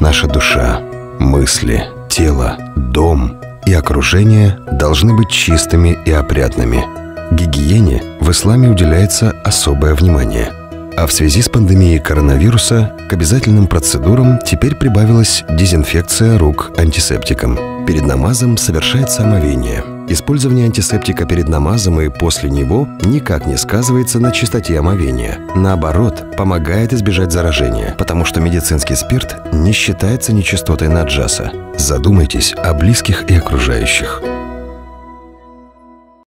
Наша душа, мысли, тело, дом и окружение должны быть чистыми и опрятными. Гигиене в исламе уделяется особое внимание. А в связи с пандемией коронавируса к обязательным процедурам теперь прибавилась дезинфекция рук антисептиком. Перед намазом совершается омовение – Использование антисептика перед намазом и после него никак не сказывается на чистоте омовения. Наоборот, помогает избежать заражения, потому что медицинский спирт не считается нечистотой наджаса. Задумайтесь о близких и окружающих.